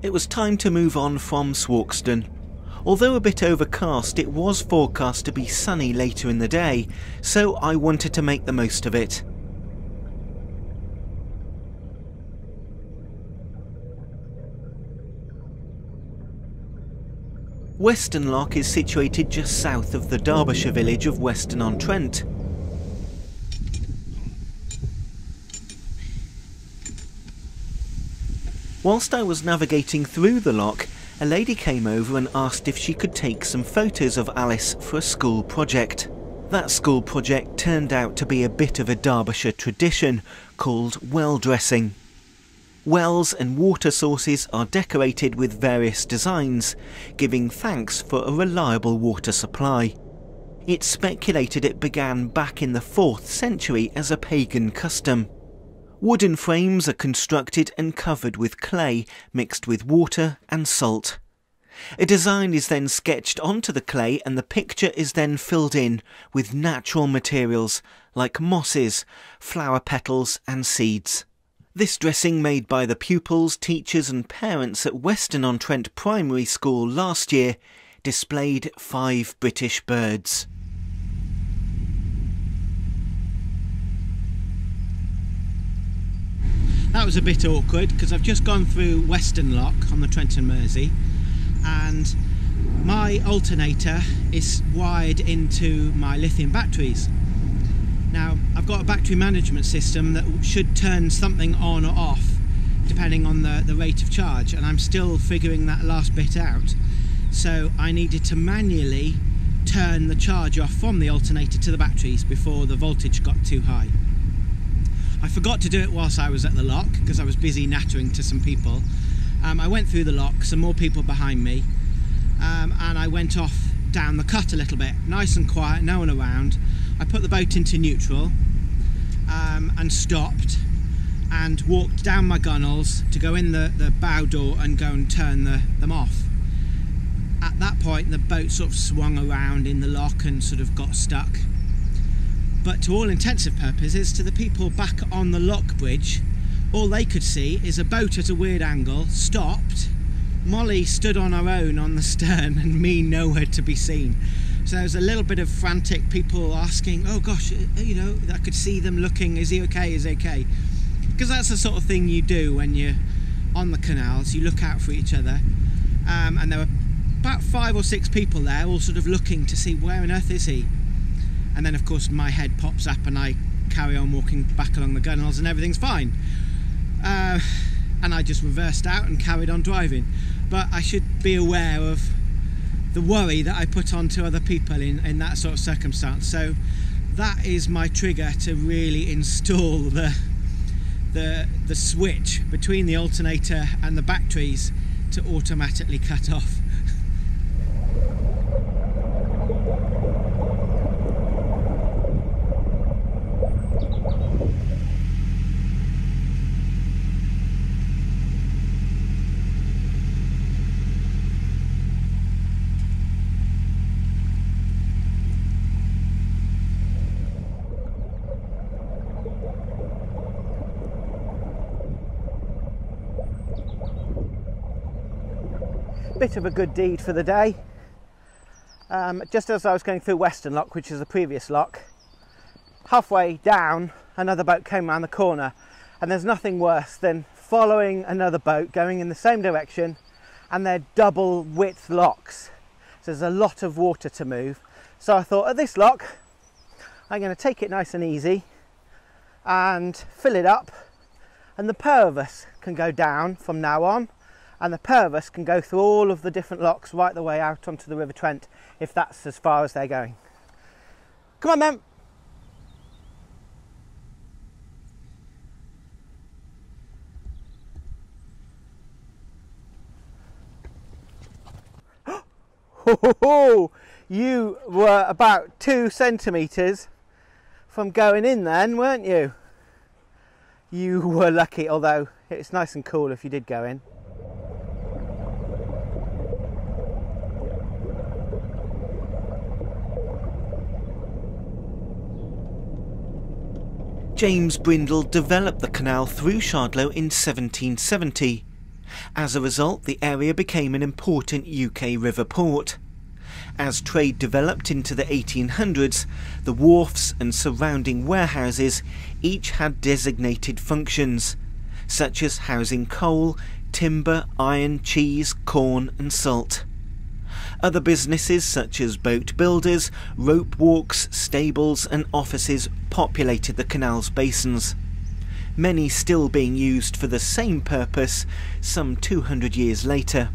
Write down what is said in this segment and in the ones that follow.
It was time to move on from Swarkestone. Although a bit overcast, it was forecast to be sunny later in the day, so I wanted to make the most of it. Weston Lock is situated just south of the Derbyshire village of Weston-on-Trent. Whilst I was navigating through the lock, a lady came over and asked if she could take some photos of Alice for a school project. That school project turned out to be a bit of a Derbyshire tradition called well dressing. Wells and water sources are decorated with various designs, giving thanks for a reliable water supply. It's speculated it began back in the 4th century as a pagan custom. Wooden frames are constructed and covered with clay mixed with water and salt. A design is then sketched onto the clay and the picture is then filled in with natural materials like mosses, flower petals and seeds. This dressing made by the pupils, teachers and parents at Weston-on-Trent Primary School last year displayed five British birds. That was a bit awkward because I've just gone through Weston Lock on the Trent and Mersey and my alternator is wired into my lithium batteries. Now I've got a battery management system that should turn something on or off depending on the, the rate of charge and I'm still figuring that last bit out. So I needed to manually turn the charge off from the alternator to the batteries before the voltage got too high. I forgot to do it whilst I was at the lock because I was busy nattering to some people. Um, I went through the lock, some more people behind me, um, and I went off down the cut a little bit, nice and quiet, no one around. I put the boat into neutral um, and stopped and walked down my gunnels to go in the, the bow door and go and turn the, them off. At that point, the boat sort of swung around in the lock and sort of got stuck but to all intensive purposes, to the people back on the lock bridge, all they could see is a boat at a weird angle, stopped, Molly stood on her own on the stern and me nowhere to be seen. So there was a little bit of frantic people asking, oh gosh, uh, you know, I could see them looking, is he okay, is he okay? Because that's the sort of thing you do when you're on the canals, you look out for each other. Um, and there were about five or six people there, all sort of looking to see where on earth is he? And then of course my head pops up and I carry on walking back along the gunnels and everything's fine. Uh, and I just reversed out and carried on driving. But I should be aware of the worry that I put onto other people in, in that sort of circumstance. So that is my trigger to really install the the the switch between the alternator and the batteries to automatically cut off bit of a good deed for the day. Um, just as I was going through Weston Lock, which is the previous lock, halfway down, another boat came around the corner, and there's nothing worse than following another boat going in the same direction, and they're double width locks. So there's a lot of water to move. So I thought at this lock, I'm going to take it nice and easy and fill it up, and the pair of us can go down from now on and the pair of us can go through all of the different locks right the way out onto the River Trent if that's as far as they're going. Come on then. you were about two centimetres from going in then, weren't you? You were lucky, although it's nice and cool if you did go in. James Brindley developed the canal through Shardlow in 1770. As a result, the area became an important UK river port. As trade developed into the 1800s, the wharfs and surrounding warehouses each had designated functions, such as housing coal, timber, iron, cheese, corn, and salt. Other businesses such as boat builders, rope walks, stables, and offices populated the canal's basins. Many still being used for the same purpose some 200 years later.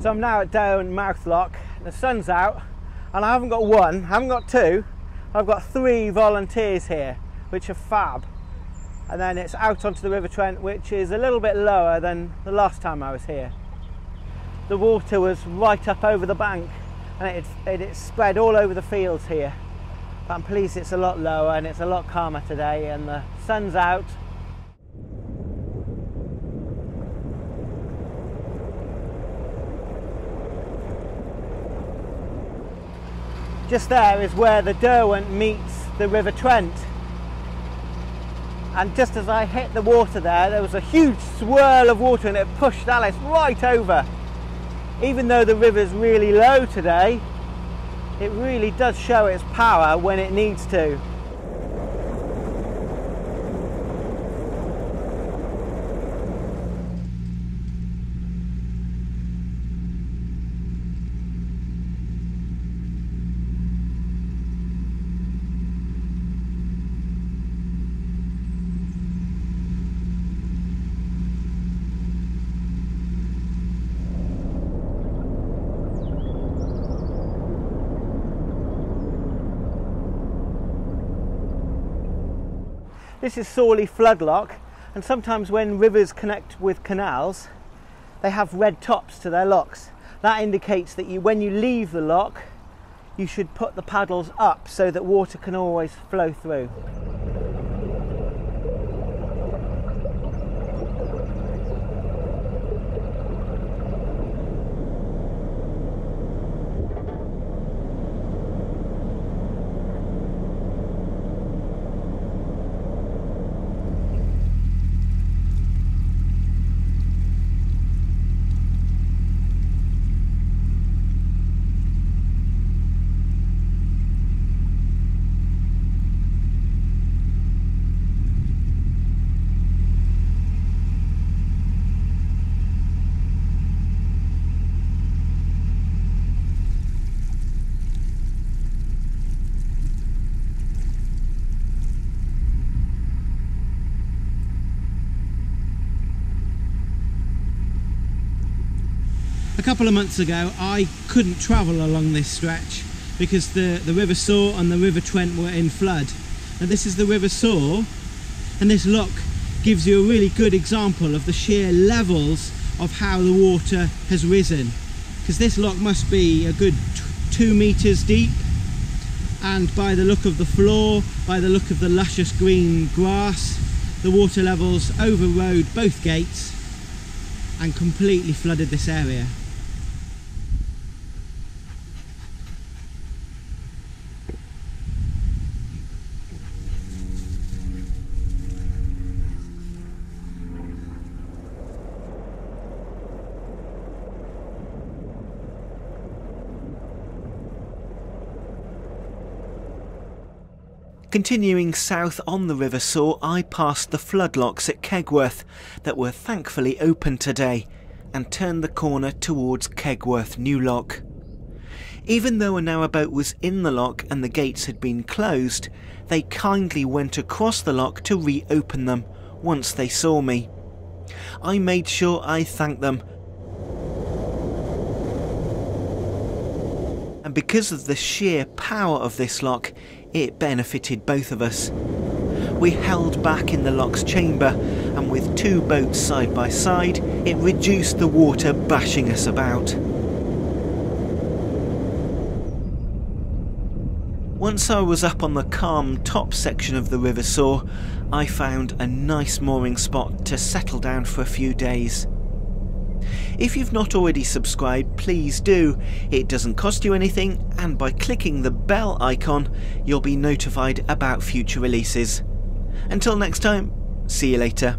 So I'm now at Derwent Mouth Lock. The sun's out, and I haven't got one, I haven't got two, I've got three volunteers here, which are fab. And then it's out onto the River Trent, which is a little bit lower than the last time I was here. The water was right up over the bank, and it's it, it's spread all over the fields here. But I'm pleased it's a lot lower and it's a lot calmer today, and the sun's out, just there is where the Derwent meets the River Trent. And just as I hit the water there, there was a huge swirl of water and it pushed Alice right over. Even though the river's really low today, it really does show its power when it needs to. This is Sawley Floodlock, and sometimes when rivers connect with canals, they have red tops to their locks. That indicates that you, when you leave the lock, you should put the paddles up so that water can always flow through. A couple of months ago I couldn't travel along this stretch because the, the River Soar and the River Trent were in flood. And this is the River Soar and this lock gives you a really good example of the sheer levels of how the water has risen because this lock must be a good two meters deep and by the look of the floor, by the look of the luscious green grass, the water levels overrode both gates and completely flooded this area. Continuing south on the River Soar, I passed the floodlocks at Kegworth that were thankfully open today and turned the corner towards Kegworth New Lock. Even though a narrowboat was in the lock and the gates had been closed, they kindly went across the lock to reopen them once they saw me. I made sure I thanked them. And because of the sheer power of this lock, it benefited both of us. We held back in the lock's chamber and with two boats side by side, it reduced the water bashing us about. Once I was up on the calm top section of the River Soar, I found a nice mooring spot to settle down for a few days. If you've not already subscribed, please do. It doesn't cost you anything, and by clicking the bell icon, you'll be notified about future releases. Until next time, see you later.